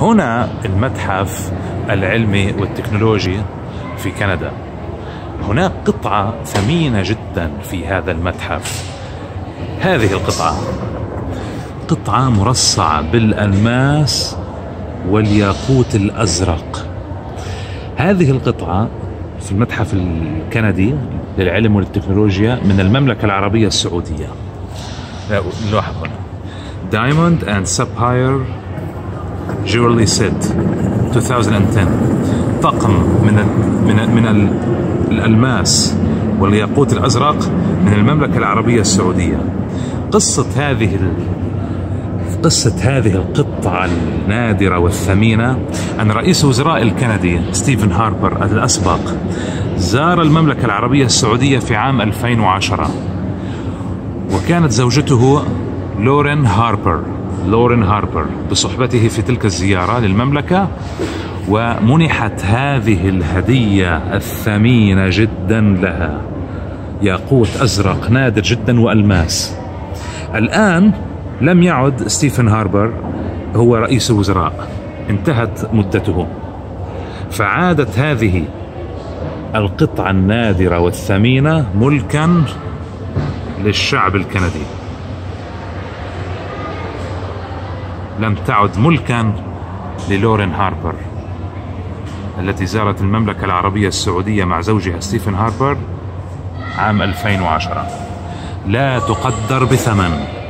هنا المتحف العلمي والتكنولوجي في كندا. هناك قطعة ثمينة جدا في هذا المتحف. هذه القطعة. قطعة مرصعة بالألماس والياقوت الأزرق. هذه القطعة في المتحف الكندي للعلم والتكنولوجيا من المملكة العربية السعودية. هنا. Diamond and Sapphire Jewelry Set 2010 طقم من ال من ال من ال الألماس والياقوت الأزرق من المملكة العربية السعودية. قصة هذه قصة هذه القطعة النادرة والثمينة أن رئيس وزراء الكندي ستيفن هاربر الأسبق زار المملكة العربية السعودية في عام 2010 وكانت زوجته لورين هاربر. لورين هاربر بصحبته في تلك الزيارة للمملكة ومنحت هذه الهدية الثمينة جدا لها. ياقوت أزرق نادر جدا وألماس. الآن لم يعد ستيفن هاربر هو رئيس الوزراء انتهت مدته. فعادت هذه القطعة النادرة والثمينة ملكا للشعب الكندي. لم تعد ملكا للورين هاربر التي زارت المملكة العربية السعودية مع زوجها ستيفن هاربر عام 2010 لا تقدر بثمن.